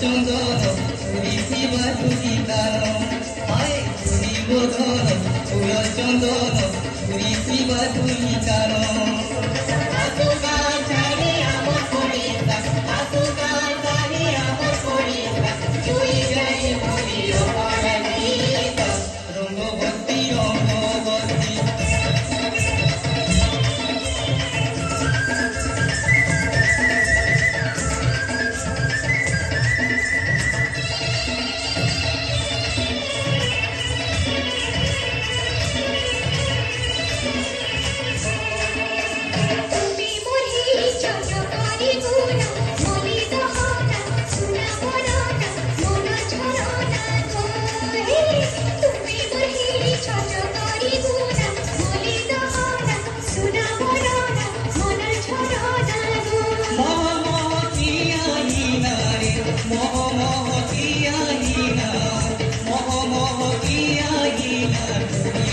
সঙ্গ ঘুরিব তুলিতার আয় ঘুরিব ধর ফুল চন্দন ঘুরিব তুলিতার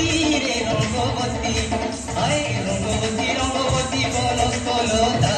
Rongoboti, ¡Ay, rombo, rombo, rombo, los